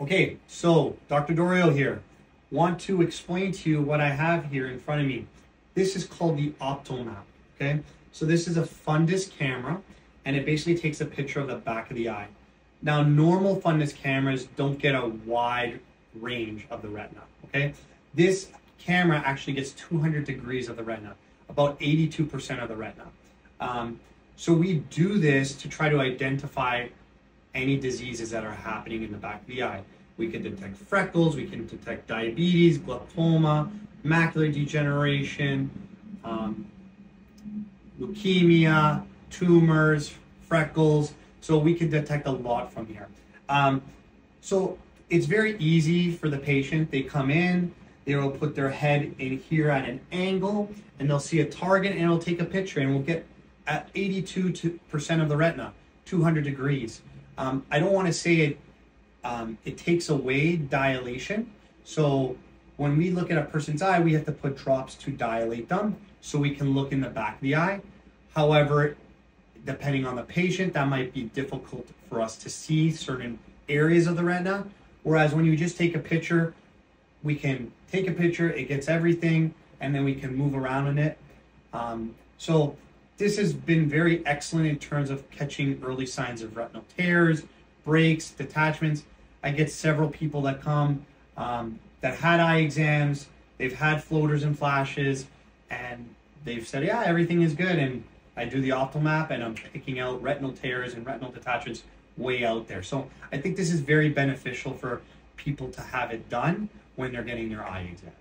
Okay, so Dr. D'Orio here. Want to explain to you what I have here in front of me. This is called the Optomap, okay? So this is a fundus camera, and it basically takes a picture of the back of the eye. Now, normal fundus cameras don't get a wide range of the retina, okay? This camera actually gets 200 degrees of the retina, about 82% of the retina. Um, so we do this to try to identify any diseases that are happening in the back of the eye. We can detect freckles, we can detect diabetes, glaucoma, macular degeneration, um, leukemia, tumors, freckles. So we can detect a lot from here. Um, so it's very easy for the patient. They come in, they will put their head in here at an angle, and they'll see a target, and it'll take a picture, and we'll get at 82% of the retina, 200 degrees. Um, I don't want to say it, um, it takes away dilation. So when we look at a person's eye, we have to put drops to dilate them so we can look in the back of the eye. However, depending on the patient, that might be difficult for us to see certain areas of the retina. Whereas when you just take a picture, we can take a picture, it gets everything, and then we can move around in it. Um, so this has been very excellent in terms of catching early signs of retinal tears, breaks, detachments. I get several people that come um, that had eye exams, they've had floaters and flashes, and they've said, yeah, everything is good. And I do the Optomap and I'm picking out retinal tears and retinal detachments way out there. So I think this is very beneficial for people to have it done when they're getting their eye exam.